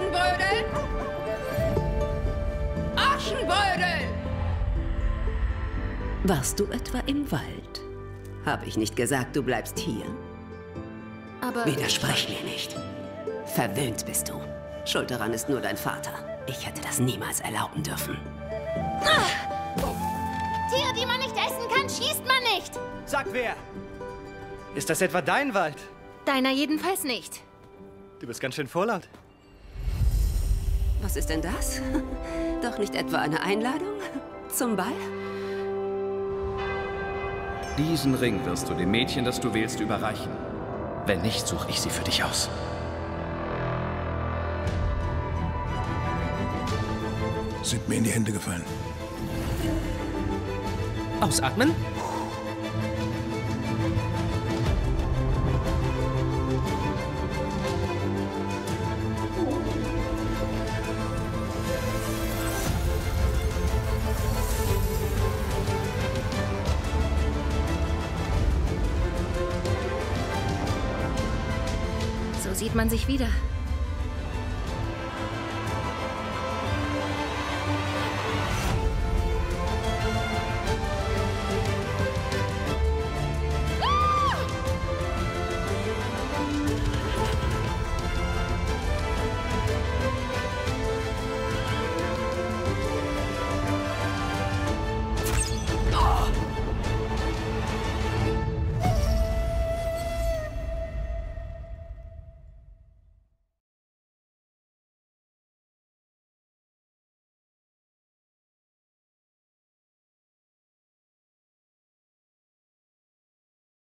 Aschenbrödel! Aschenbrödel! Warst du etwa im Wald? Habe ich nicht gesagt, du bleibst hier? Aber... Widersprech mir nicht. Verwöhnt bist du. Schuld daran ist nur dein Vater. Ich hätte das niemals erlauben dürfen. Tiere, die man nicht essen kann, schießt man nicht. Sag wer! Ist das etwa dein Wald? Deiner jedenfalls nicht. Du bist ganz schön vorlaut. Was ist denn das? Doch nicht etwa eine Einladung? Zum Ball? Diesen Ring wirst du dem Mädchen, das du wählst, überreichen. Wenn nicht, suche ich sie für dich aus. Sind mir in die Hände gefallen. Ausatmen. Sieht man sich wieder.